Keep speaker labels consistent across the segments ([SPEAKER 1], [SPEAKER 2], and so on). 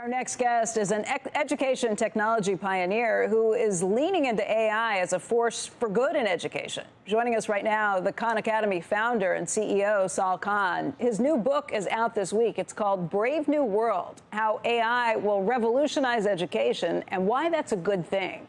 [SPEAKER 1] Our next guest is an education technology pioneer who is leaning into AI as a force for good in education. Joining us right now, the Khan Academy founder and CEO, Sal Khan. His new book is out this week. It's called Brave New Words How AI Will Revolutionize Education and Why That's a Good Thing.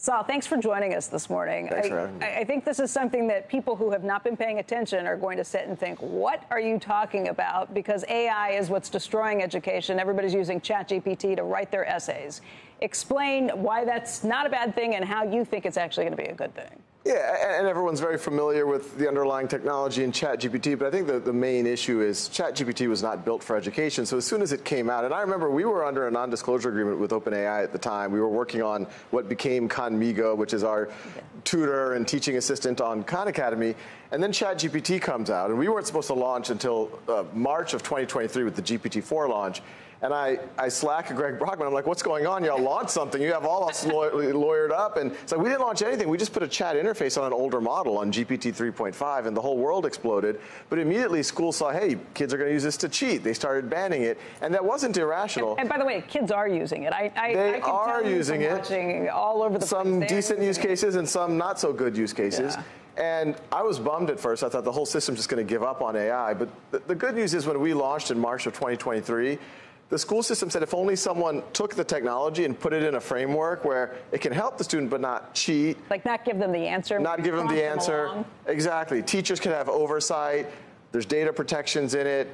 [SPEAKER 1] Sal, thanks for joining us this morning.
[SPEAKER 2] Thanks for having me.
[SPEAKER 1] I, I think this is something that people who have not been paying attention are going to sit and think, what are you talking about? Because AI is what's destroying education. Everybody's using ChatGPT to write their essays. Explain why that's not a bad thing and how you think it's actually going to be a good thing.
[SPEAKER 2] Yeah, and everyone's very familiar with the underlying technology in ChatGPT, but I think the, the main issue is ChatGPT was not built for education. So as soon as it came out, and I remember we were under a non-disclosure agreement with OpenAI at the time. We were working on what became Khanmigo, which is our okay. tutor and teaching assistant on Khan Academy. And then ChatGPT comes out, and we weren't supposed to launch until uh, March of 2023 with the GPT-4 launch. And I, I slack Greg Brockman. I'm like, what's going on? Y'all launched something. You have all us law- lawyered up. And it's like, we didn't launch anything. We just put a chat interface on an older model on GPT 3.5, and the whole world exploded. But immediately, schools saw, hey, kids are going to use this to cheat. They started banning it. And that wasn't irrational.
[SPEAKER 1] And, and by the way, kids are using it. I, I,
[SPEAKER 2] they
[SPEAKER 1] I
[SPEAKER 2] are using it.
[SPEAKER 1] all over the
[SPEAKER 2] some
[SPEAKER 1] place.
[SPEAKER 2] decent use cases and some not so good use cases. Yeah. And I was bummed at first. I thought the whole system's just going to give up on AI. But the, the good news is when we launched in March of 2023, the school system said if only someone took the technology and put it in a framework where it can help the student but not cheat.
[SPEAKER 1] Like not give them the answer.
[SPEAKER 2] Not give them the answer. Them exactly. Teachers can have oversight. There's data protections in it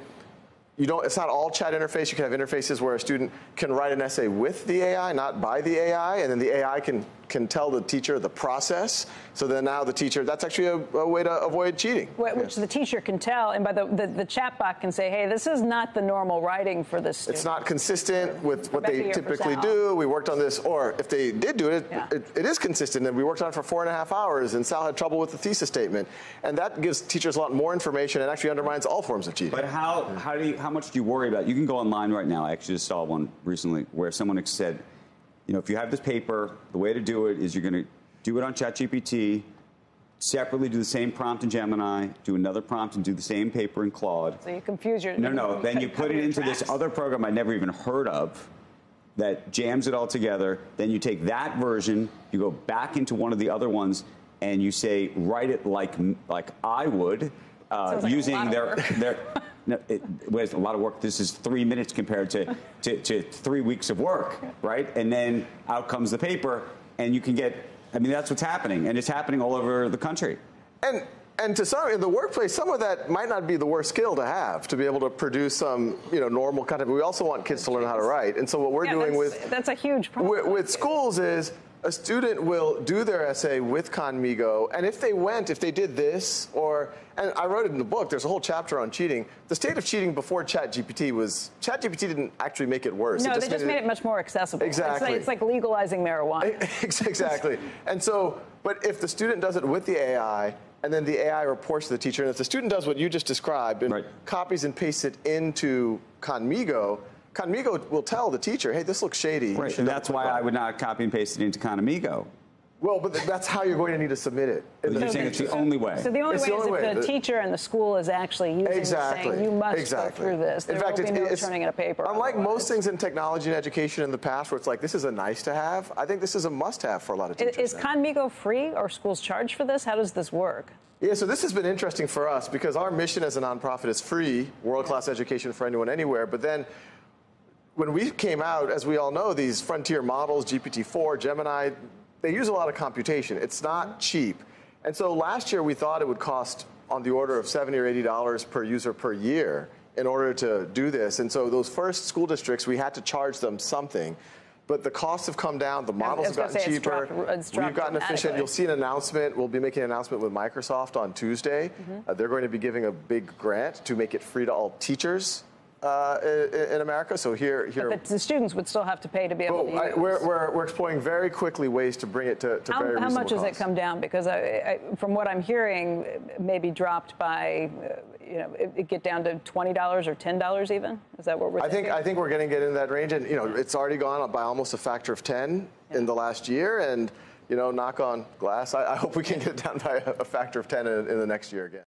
[SPEAKER 2] you don't, it's not all chat interface. You can have interfaces where a student can write an essay with the AI, not by the AI, and then the AI can, can tell the teacher the process. So then now the teacher, that's actually a, a way to avoid cheating.
[SPEAKER 1] Which the teacher can tell, and by the, the, the chatbot can say, hey, this is not the normal writing for this student.
[SPEAKER 2] It's not consistent with what they typically do. We worked on this, or if they did do it, yeah. it, it is consistent, and we worked on it for four and a half hours, and Sal had trouble with the thesis statement. And that gives teachers a lot more information and actually undermines all forms of cheating.
[SPEAKER 3] But how, how do you, how much do you worry about? You can go online right now. I actually just saw one recently where someone said, you know, if you have this paper, the way to do it is you're going to do it on ChatGPT, separately do the same prompt in Gemini, do another prompt and do the same paper in Claude.
[SPEAKER 1] So you confuse your.
[SPEAKER 3] No, no. Then you put it into tracks. this other program I never even heard of that jams it all together. Then you take that version, you go back into one of the other ones, and you say, write it like like I would, uh, like using their their. No, it was a lot of work. This is three minutes compared to, to, to, three weeks of work, right? And then out comes the paper, and you can get. I mean, that's what's happening, and it's happening all over the country.
[SPEAKER 2] And and to some in the workplace, some of that might not be the worst skill to have to be able to produce some you know normal content. But we also want kids to learn how to write, and so what we're
[SPEAKER 1] yeah,
[SPEAKER 2] doing with
[SPEAKER 1] that's a huge problem
[SPEAKER 2] with, with schools is a student will do their essay with Khanmigo, and if they went, if they did this, or, and I wrote it in the book, there's a whole chapter on cheating. The state of cheating before ChatGPT was, ChatGPT didn't actually make it worse.
[SPEAKER 1] No,
[SPEAKER 2] it
[SPEAKER 1] just they just made it,
[SPEAKER 2] it,
[SPEAKER 1] much more accessible.
[SPEAKER 2] Exactly.
[SPEAKER 1] It's like, it's like legalizing marijuana.
[SPEAKER 2] exactly. and so, but if the student does it with the AI, and then the AI reports to the teacher, and if the student does what you just described and right. copies and pastes it into Khanmigo, Khanmigo will tell the teacher, hey, this looks shady.
[SPEAKER 3] Right, and that's why I would not copy and paste it into Khanmigo.
[SPEAKER 2] Well, but that's how you're going to need to submit it.
[SPEAKER 3] You're saying it's the only way.
[SPEAKER 1] So the only
[SPEAKER 2] it's
[SPEAKER 1] way
[SPEAKER 2] the only
[SPEAKER 1] is
[SPEAKER 2] way.
[SPEAKER 1] if the, the teacher and the school is actually using
[SPEAKER 2] exactly.
[SPEAKER 1] saying you must
[SPEAKER 2] exactly.
[SPEAKER 1] go through this. There
[SPEAKER 2] in fact,
[SPEAKER 1] will
[SPEAKER 2] it's,
[SPEAKER 1] be no
[SPEAKER 2] it's,
[SPEAKER 1] turning in a paper.
[SPEAKER 2] Unlike
[SPEAKER 1] otherwise.
[SPEAKER 2] most things in technology and education in the past, where it's like this is a nice to have, I think this is a must have for a lot of teachers.
[SPEAKER 1] Is, is Khanmigo free or schools charge for this? How does this work?
[SPEAKER 2] Yeah, so this has been interesting for us because our mission as a nonprofit is free, world class education for anyone, anywhere. But then when we came out, as we all know, these frontier models, GPT-4, Gemini, they use a lot of computation. It's not cheap. And so last year we thought it would cost on the order of 70 or 80 dollars per user per year in order to do this. And so those first school districts, we had to charge them something. But the costs have come down. The models have gotten cheaper.
[SPEAKER 1] It's dropped,
[SPEAKER 2] We've gotten efficient. You'll see an announcement. We'll be making an announcement with Microsoft on Tuesday. Mm -hmm. uh, they're going to be giving a big grant to make it free to all teachers uh, in, in, America. So here, here.
[SPEAKER 1] But the students would still have to pay to be able to use. I,
[SPEAKER 2] we're, we're, we're exploring very quickly ways to bring it to, to
[SPEAKER 1] how,
[SPEAKER 2] very
[SPEAKER 1] How much
[SPEAKER 2] cost.
[SPEAKER 1] does it come down? Because I, I, from what I'm hearing, maybe dropped by, uh, you know, it, it, get down to twenty dollars or ten dollars even. Is that what we're?
[SPEAKER 2] I
[SPEAKER 1] thinking?
[SPEAKER 2] think I think we're going to get in that range, and you know, it's already gone up by almost a factor of ten yeah. in the last year, and you know, knock on glass. I, I hope we can get it down by a factor of ten in, in the next year again.